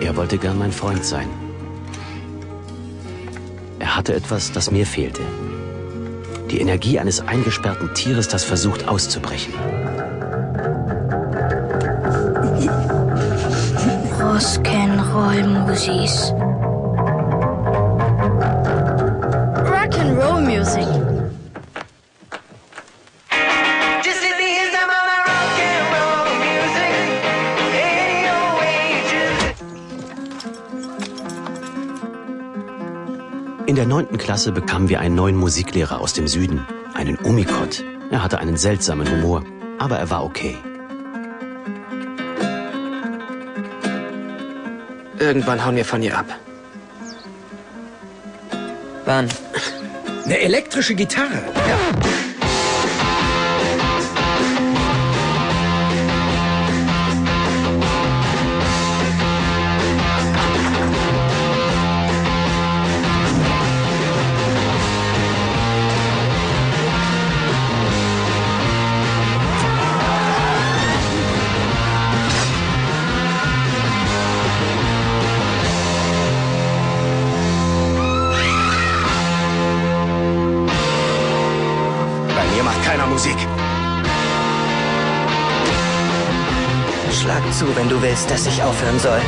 Er wollte gern mein Freund sein. Er hatte etwas, das mir fehlte. Die Energie eines eingesperrten Tieres, das versucht auszubrechen. Rock'n'Roll-Musis. In der neunten Klasse bekamen wir einen neuen Musiklehrer aus dem Süden, einen Umikot. Er hatte einen seltsamen Humor, aber er war okay. Irgendwann hauen wir von ihr ab. Wann? Eine elektrische Gitarre. Ja. Mir macht keiner Musik. Schlag zu, wenn du willst, dass ich aufhören soll.